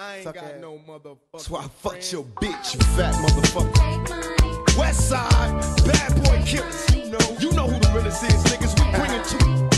Ain't Suck got ass. no motherfucker. So I fucked your bitch, you fat motherfucker. West side, bad boy killers. You know, you know who the realest is, niggas. We bringin' to you.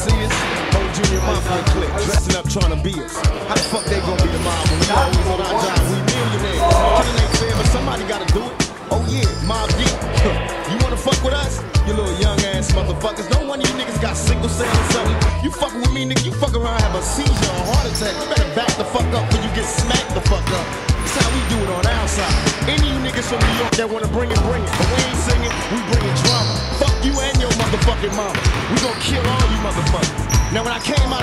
see us? Old Junior Mafia click, dressing up trying to be us. How the fuck they gonna be the mob when we always on our job? We millionaires. It ain't fair, but somebody gotta do it. Oh yeah, Mob Deep. you wanna fuck with us? You little young ass motherfuckers. No one of you niggas got single cell or something. You fucking with me, nigga. You fuck around, have a seizure a heart attack. You better back the fuck up when you get smacked the fuck up. That's how we do it on our side. Any of you niggas from New York that wanna bring it, bring it. But we ain't singing, we bringing drama. Fuck you and motherfucking mama. We gonna kill all you motherfuckers. Now when I came out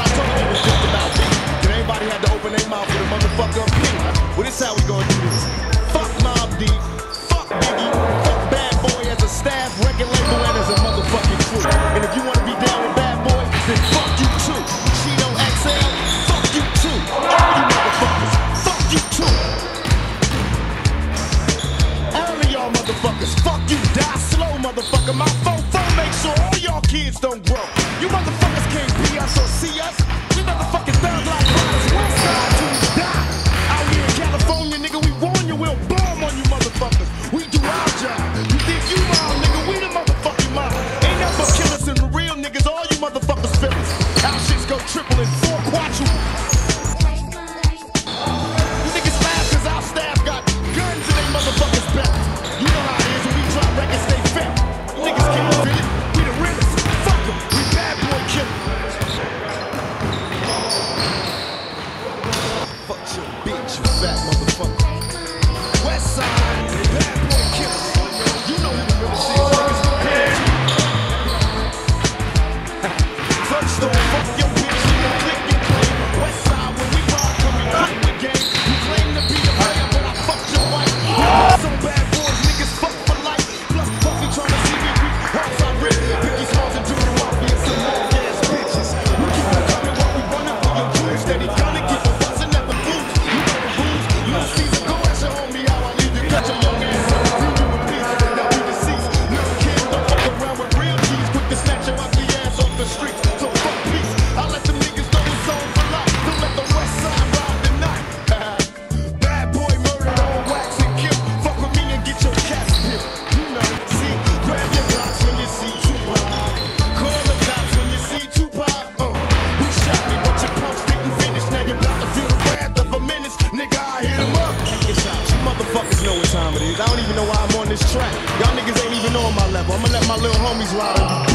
track. Y'all niggas ain't even on my level. I'ma let my little homies ride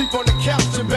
sleep on the couch and